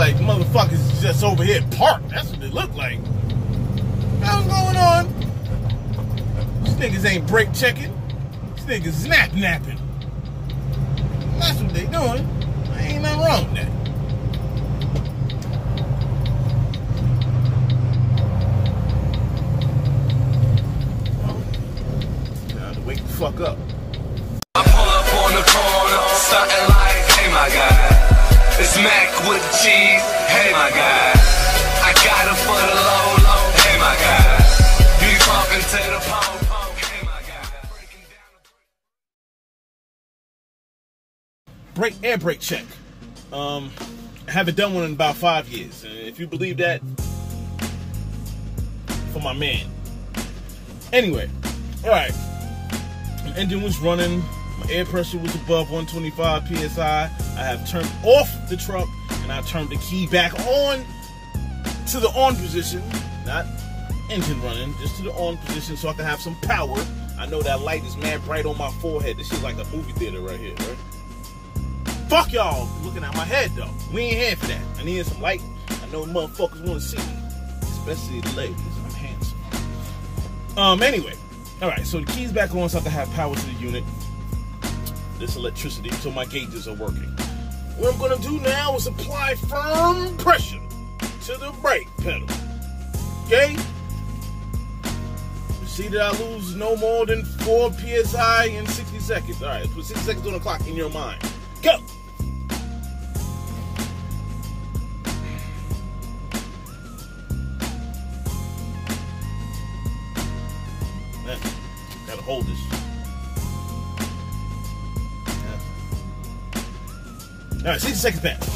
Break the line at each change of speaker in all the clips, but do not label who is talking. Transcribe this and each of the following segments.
like motherfuckers just over here parked. That's what they look like. What's going on? These niggas ain't brake checking. These niggas snap napping. That's what they doing. Ain't nothing wrong with that. Wake the fuck up.
I pull up on the corner, starting like, hey my guy. It's Mac with the
brake air brake check. Um, I haven't done one in about five years. And if you believe that, for my man. Anyway, all right. My engine was running. My air pressure was above 125 psi. I have turned off the truck and I turned the key back on to the on position, not engine running, just to the on position so I can have some power. I know that light is mad bright on my forehead. This is like a movie theater right here, right? Fuck y'all looking at my head though. We ain't here for that. I need some light. I know motherfuckers want to see me, especially the ladies. I'm handsome. Um. Anyway, all right. So the keys back on, so I can have power to the unit. This electricity, so my gauges are working. What I'm gonna do now is apply firm pressure to the brake pedal. Okay. See that I lose no more than 4 psi in 60 seconds. All right, put 60 seconds on the clock in your mind. Go. This. Yeah. All right, 60 seconds pass.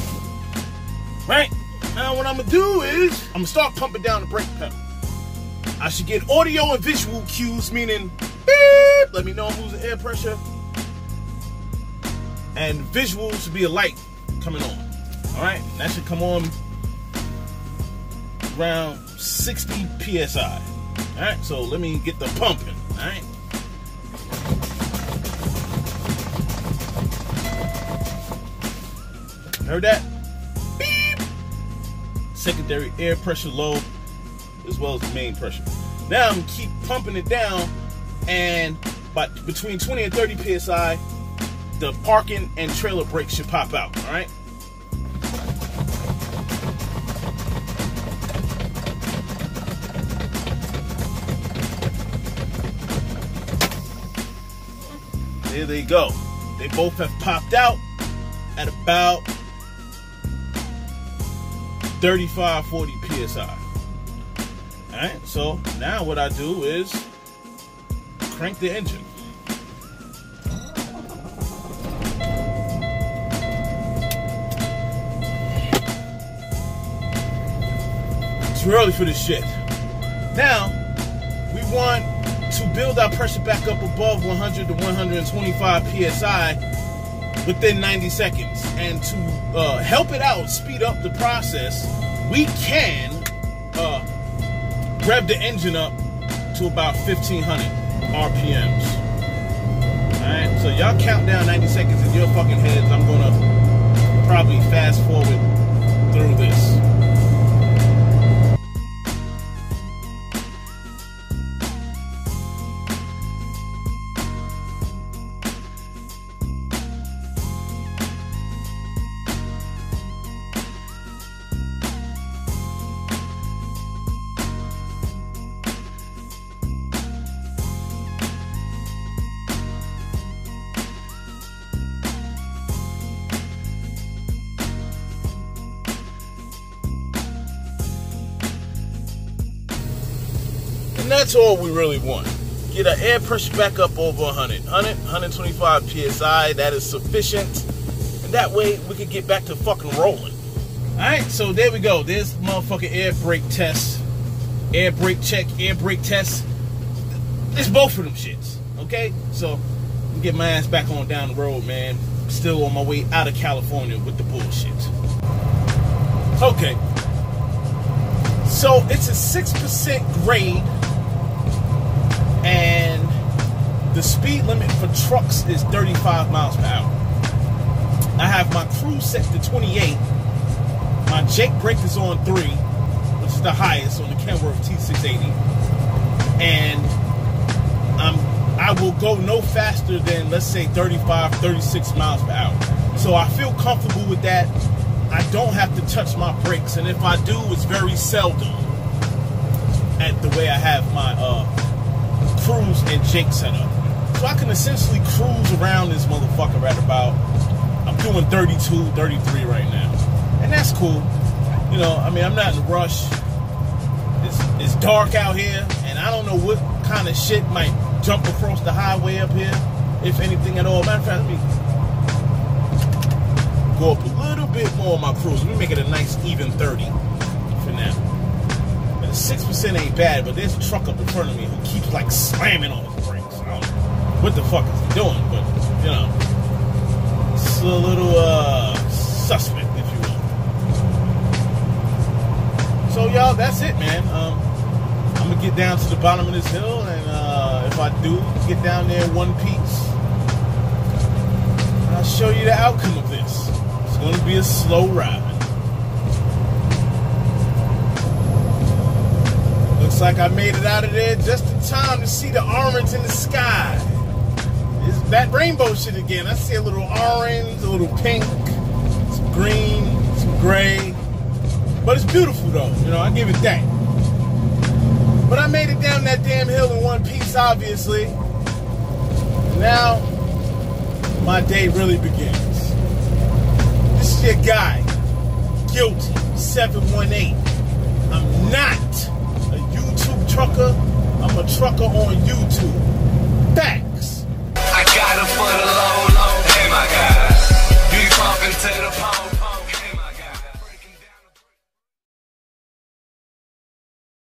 Right? Now what I'm gonna do is I'm gonna start pumping down the brake pedal. I should get audio and visual cues, meaning beep, let me know I'm losing air pressure. And visual should be a light coming on. Alright? That should come on around 60 PSI. Alright, so let me get the pumping. Alright. Heard that? Beep. Secondary air pressure low, as well as the main pressure. Now I'm keep pumping it down, and by between 20 and 30 psi, the parking and trailer brakes should pop out. All right. There they go. They both have popped out at about 35 40 psi. Alright, so now what I do is crank the engine. It's too early for this shit. Now, we want to build our pressure back up above 100 to 125 psi within 90 seconds. And to uh, help it out, speed up the process, we can uh, rev the engine up to about 1500 RPMs. Alright, so y'all count down 90 seconds in your fucking heads. I'm gonna probably fast forward that's all we really want. Get our air pressure back up over 100. 100, 125 psi, that is sufficient. And that way we can get back to fucking rolling. Alright, so there we go. There's motherfucking air brake test. Air brake check, air brake test. It's both of them shits. Okay? So get my ass back on down the road, man. Still on my way out of California with the bullshit. Okay. So it's a 6% grade the speed limit for trucks is 35 miles per hour. I have my cruise set to 28, my Jake brake is on three, which is the highest on the Kenworth T680, and I'm I will go no faster than let's say 35, 36 miles per hour. So I feel comfortable with that. I don't have to touch my brakes, and if I do, it's very seldom. At the way I have my uh, cruise and Jake set up, so I can essentially cruise around this motherfucker right about. I'm doing 32, 33 right now, and that's cool. You know, I mean, I'm not in a rush. It's, it's dark out here, and I don't know what kind of shit might jump across the highway up here, if anything at all. Matter of fact, let me go up a little bit more on my cruise. Let me make it a nice even 30 for now. And 6% ain't bad, but there's a truck up in front of me who keeps like slamming on the brakes. What the fuck is he doing, but you know, it's a little uh, suspect, if you will. So y'all, that's it, man. Um, I'm gonna get down to the bottom of this hill, and uh, if I do get down there one piece, I'll show you the outcome of this. It's gonna be a slow ride. Looks like I made it out of there just in time to see the orange in the sky. That rainbow shit again. I see a little orange, a little pink, some green, some gray. But it's beautiful though, you know, I give it that. But I made it down that damn hill in one piece, obviously. Now, my day really begins. This is your guy, Guilty 718. I'm not a YouTube trucker, I'm a trucker on YouTube. Facts.